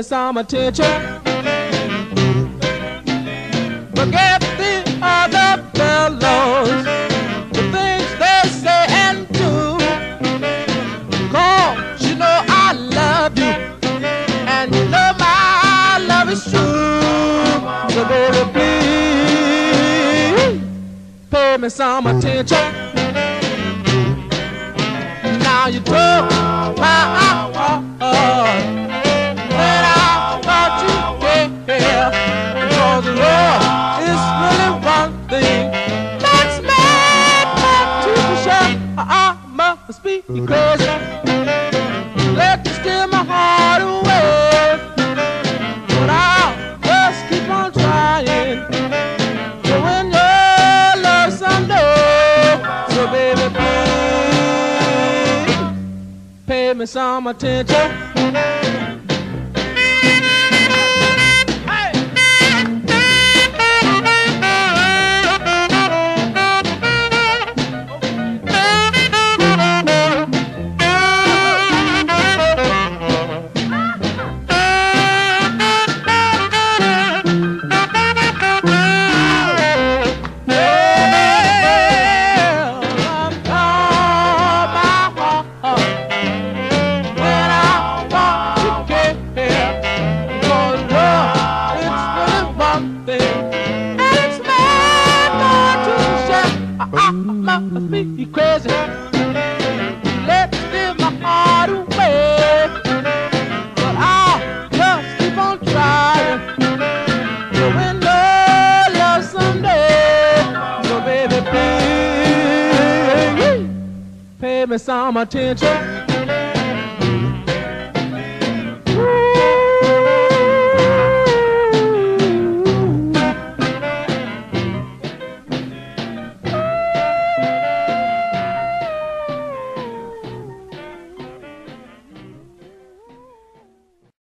some attention. Forget the other fellows, the things they say and do. Cause you know I love you, and you know my love is true. So baby, please pay me some attention. Now you took my Because love is really one thing that's mad, mad to the. I must be crazy. Let you steal my heart away. But I'll just keep on trying. To win your love someday. So baby, please pay me some attention. I, I crazy. Let give my heart away, but I'll just keep on trying. Love someday. So baby, please pay me some attention.